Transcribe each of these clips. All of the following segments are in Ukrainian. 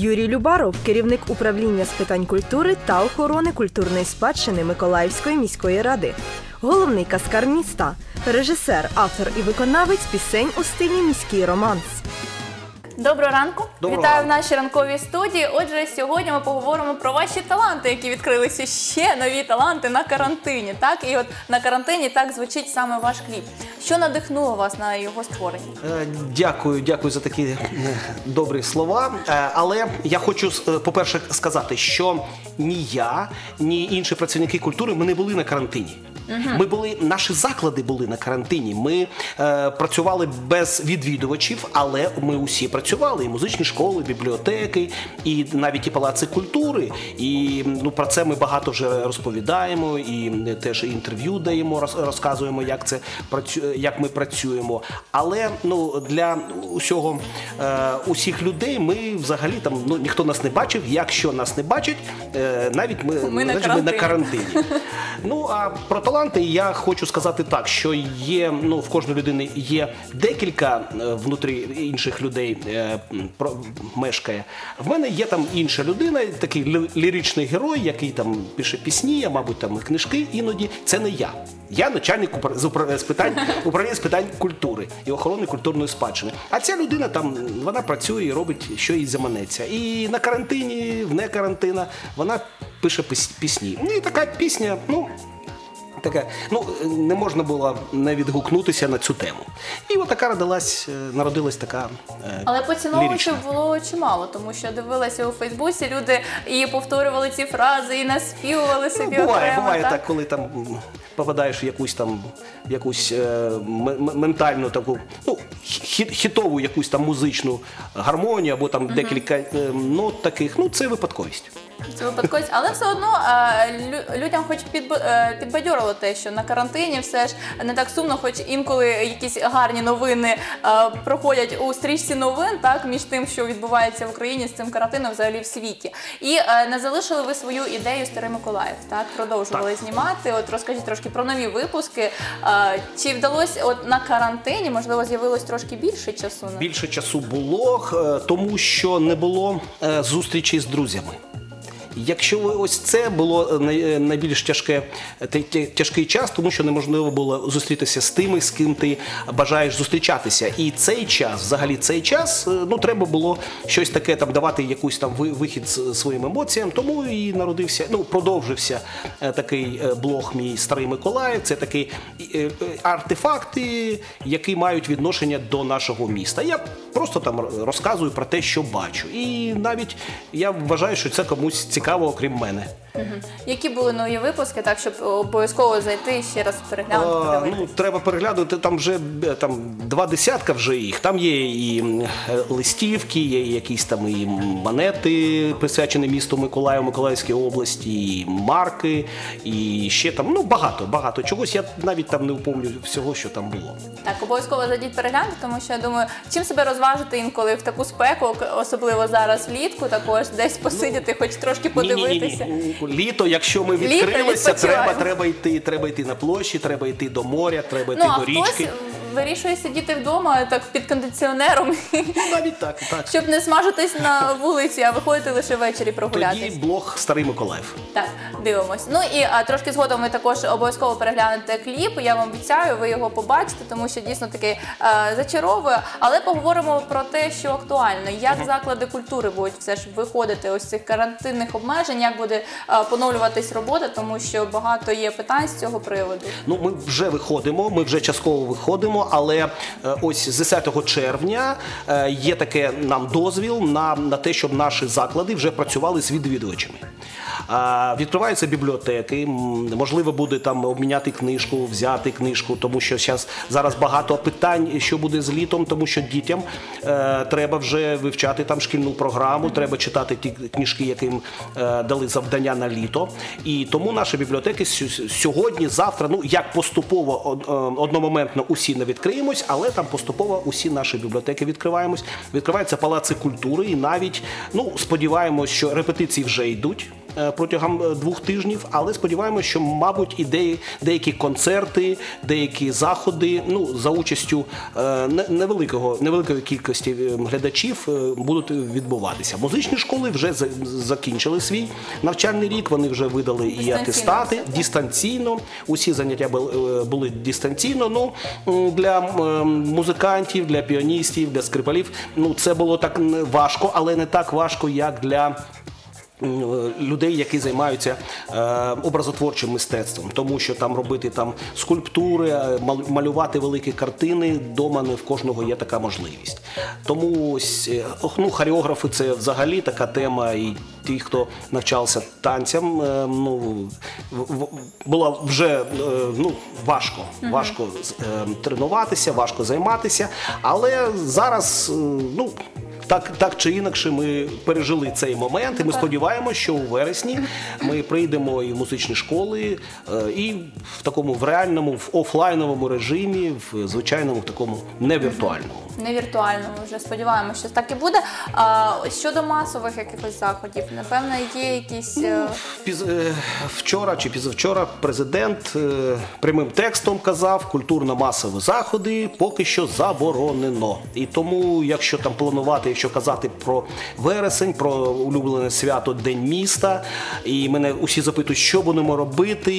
Юрій Любаров, керівник управління з питань культури та охорони культурної спадщини Миколаївської міської ради, головний каскар міста, режисер, автор і виконавець пісень у стилі міський романс. Доброго ранку. Доброго Вітаю ранку. в нашій ранковій студії. Отже, сьогодні ми поговоримо про ваші таланти, які відкрилися ще нові таланти на карантині. Так, і от на карантині так звучить саме ваш кліп. Що надихнуло вас на його створення? Е, Дякую, дякую за такі е, добрі слова. Е, Але я хочу, е, по-перше, сказати, що ні я, ні інші працівники культури ми не були на карантині. Ми були, наші заклади були на карантині. Ми е, працювали без відвідувачів, але ми усі працювали. І музичні школи, бібліотеки, і навіть і палаци культури. І ну про це ми багато вже розповідаємо, і е, теж інтерв'ю даємо, роз- розказуємо, як це як ми працюємо. Але ну для усього е, усіх людей ми взагалі там ну ніхто нас не бачив. Якщо нас не бачать, е, навіть ми, Ми на ми на карантині. карантині. Ну а про таланти я хочу сказати так, що є ну в кожної людини є декілька е, внутрі інших людей е, про, мешкає. В мене є там інша людина, такий ліричний герой, який там пише пісні, а мабуть там книжки іноді. Це не я. Я начальник з питань управління з питань культури і охорони культурної спадщини. А ця людина там вона працює і робить, що їй заманеться. І на карантині, в не карантина, вона пише пісні. Ну і така пісня, ну. Таке, ну не можна було не відгукнутися на цю тему. І от така родилась, е, народилась така. е, Але поціновувачів було чимало, тому що дивилася у Фейсбуці. Люди і повторювали ці фрази, і наспівували собі Ну, буває, окремо. буває так? так, коли там попадаєш в якусь там якусь е, м- м- ментальну таку, ну, хі- хітову якусь там музичну гармонію або там декілька е, нот таких. Ну, це випадковість. Це випадковість, але все одно е, лю- людям хоч підб- е, підбадьорило те, що на карантині все ж не так сумно, хоч інколи якісь гарні новини е, проходять у стрічці новин, так між тим, що відбувається в Україні з цим карантином, взагалі в світі. І е, не залишили ви свою ідею Старий Миколаїв, так продовжували знімати. От розкажіть трошки про нові випуски. Е, чи вдалося от на карантині, можливо, з'явилось трошки більше часу Більше часу було, е, тому що не було е, зустрічі з друзями. Якщо ось це було е, е, найбільш тяжке тяжкий час, тому що неможливо було зустрітися з тими, з ким ти бажаєш зустрічатися. І цей час, взагалі, цей час, е, ну треба було щось таке там давати якусь там вихід своїм емоціям. Тому і народився, ну продовжився такий блог мій старий Миколаїв. Це такий артефакти, які мають відношення до нашого міста. Я просто там розказую про те, що бачу. І навіть я вважаю, що це комусь цікаво, окрім мене. Які були нові випуски, так щоб обов'язково зайти і ще раз переглянути. А, подивитися. ну, треба переглянути, там вже е, там, два десятка вже їх. Там є і е, листівки, є якісь там і монети, присвячені місту Миколаїв, Миколаївській області, і марки, і ще там ну багато, багато чогось. Я навіть там не упомню всього, що там було. Так, обов'язково зайдіть переглянути, тому що я думаю, чим себе розважити інколи в таку спеку, особливо зараз влітку, також десь посидіти, хоч трошки подивитися. Ні-ні-ні. Літо, якщо ми відкрилися, треба, треба йти. Треба йти на площі, треба йти до моря, треба йти Ну до до хтось річки. Вирішує сидіти вдома так під кондиціонером, Ну, навіть так, так. щоб не смажитись на вулиці, а виходити лише ввечері прогулятись. Тоді блог Старий Миколаїв. Так, дивимось. Ну і а, трошки згодом ви також обов'язково переглянете кліп. Я вам обіцяю, ви його побачите, тому що дійсно таки а, зачаровує. Але поговоримо про те, що актуально. Як заклади культури будуть все ж виходити ось цих карантинних обмежень, як буде а, поновлюватись робота, тому що багато є питань з цього приводу. Ну, ми вже виходимо, ми вже частково виходимо, але е, ось з 10 червня е, є таке нам дозвіл на, на те, щоб наші заклади вже працювали з відвідувачами. Відкриваються бібліотеки, можливо буде там обміняти книжку, взяти книжку, тому що зараз зараз багато питань, що буде з літом, тому що дітям е, треба вже вивчати там шкільну програму, треба читати ті книжки, яким е, дали завдання на літо. І тому наші бібліотеки сьогодні, завтра, ну як поступово е, одномоментно усі не відкриємось, але там поступово усі наші бібліотеки відкриваємось. Відкриваються палаци культури, і навіть ну сподіваємось, що репетиції вже йдуть. Е, протягом е, двох тижнів, але сподіваємося, що, мабуть, і деякі концерти, деякі заходи, ну за участю е, невеликого невеликої кількості глядачів будуть відбуватися. Музичні школи вже за- закінчили свій навчальний рік. Вони вже видали і атестати дистанційно. Усі заняття були, дистанційно. Ну для музикантів, для піаністів, для скрипалів. Ну це було так важко, але не так важко, як для. Людей, які займаються е, образотворчим мистецтвом, тому що там робити там скульптури, е, малювати великі картини вдома не в кожного є така можливість. Тому ось, е, ну, хореографи це взагалі така тема, і ті, хто навчався танцям, е, ну було вже е, ну, важко, важко тренуватися, важко займатися. Але зараз, ну. Так, так чи інакше, ми пережили цей момент, і ми сподіваємося, що у вересні ми прийдемо і в музичні школи, е, і в такому в реальному, в офлайновому режимі, в звичайному, в такому невіртуальному. Не віртуальному вже сподіваємося, що так і буде. А щодо масових якихось заходів, напевно, є якісь. е, Піз, е, вчора чи пізвчора президент е, прямим текстом казав, культурно-масові заходи поки що заборонено. І тому, якщо там планувати, якщо казати про вересень, про улюблене свято День міста, і мене усі запитують, що будемо робити.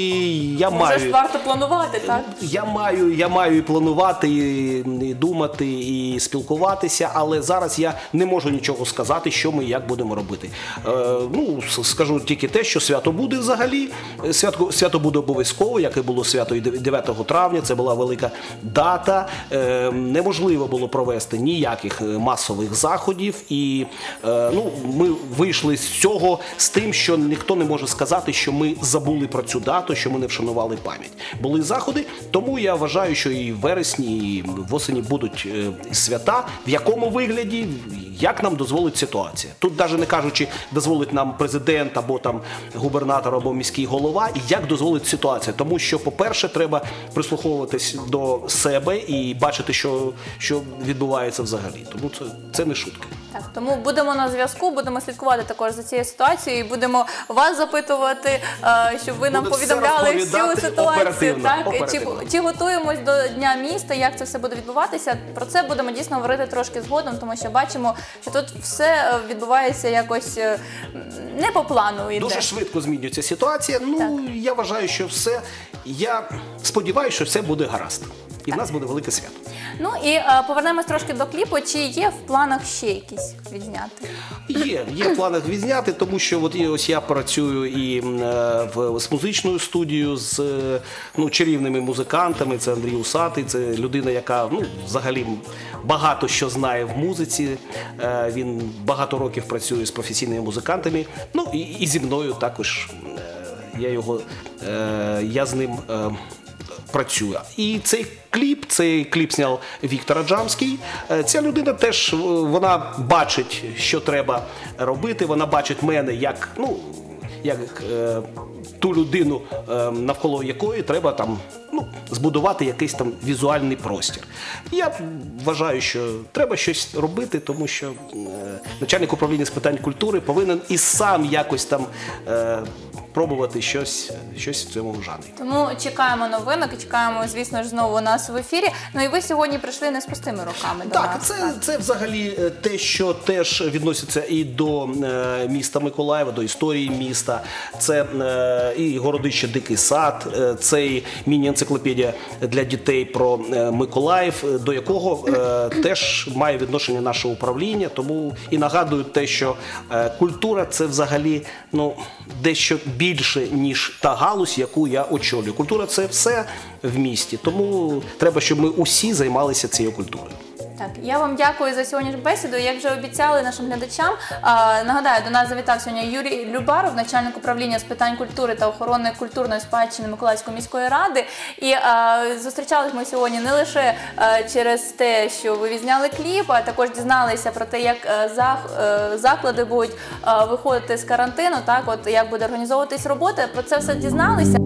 Я Може маю ж варто планувати, так? я маю, я маю і планувати, і, і думати, і спілкуватися, але зараз я не можу нічого сказати, що ми і як будемо робити. Е, ну, скажу тільки те, що свято буде взагалі. Свято, свято буде обов'язково, як і було свято і 9 травня. Це була велика дата. Е, неможливо було провести ніяких е, масових заходів. І е, ну, ми вийшли з цього з тим, що ніхто не може сказати, що ми забули про цю дату, що ми не вшанували пам'ять. Були заходи, тому я вважаю, що і в вересні, і в осені будуть е, свята. В якому вигляді, як нам дозволить ситуація. Тут навіть не кажучи, дозволить нам президент або там губернатор або міський голова, і як дозволить ситуація. Тому що, по-перше, треба прислуховуватись до себе і бачити, що, що відбувається взагалі. Тому це, це не шутки. Так, тому будемо на зв'язку, будемо слідкувати також за цією ситуацією. і Будемо вас запитувати, е, щоб ви нам Будемо повідомляли всю ситуацію. оперативно, Так оперативно. Чи, чи готуємось до дня міста? Як це все буде відбуватися? Про це будемо дійсно говорити трошки згодом, тому що бачимо, що тут все е, відбувається якось е, не по плану. Іде. Дуже швидко змінюється ситуація. Ну я вважаю, що все. Я сподіваюся, що все буде гаразд. І в нас буде велике свято. Ну і е, повернемось трошки до кліпу. Чи є в планах ще якісь відзняти? Є, є в планах відзняти, тому що от і ось я працюю і е, в з музичною студією з е, ну, чарівними музикантами. Це Андрій Усатий, це людина, яка ну, взагалі багато що знає в музиці. Е, Він багато років працює з професійними музикантами. Ну і, і зі мною також. е, Я його е, я з ним. е, працює. І цей кліп, цей кліп зняв Віктор Аджамський. Е, Ця людина теж е, вона бачить, що треба робити. Вона бачить мене як, ну, як е, ту людину, е, навколо якої треба там ну, збудувати якийсь там візуальний простір. Я вважаю, що треба щось робити, тому що е, начальник управління з питань культури повинен і сам якось там е, пробувати щось, щось в цьому жанрі. Тому чекаємо новинок, і чекаємо, звісно ж, знову нас в ефірі. Ну і ви сьогодні прийшли не з пустими руками до Так, нас. це, це взагалі е, те, що теж відноситься і до е, міста Миколаєва, до історії міста. Це е, і городище Дикий сад, е, це і міні-енциклопедія для дітей про е, Миколаїв, е, до якого е, теж має відношення наше управління. Тому і нагадую те, що е, культура це взагалі ну, дещо більше, ніж та галузь, яку я очолюю. Культура це все в місті. Тому треба, щоб ми усі займалися цією культурою. Так, я вам дякую за сьогоднішню бесіду. Як вже обіцяли нашим глядачам, а, нагадаю, до нас завітав сьогодні Юрій Любаров, начальник управління з питань культури та охорони культурної спадщини Миколаївської міської ради. І а, зустрічались ми сьогодні не лише а, через те, що ви відзняли кліп, а також дізналися про те, як е, зах- е, заклади будуть виходити з карантину. Так, от як буде організовуватись робота. Про це все дізналися.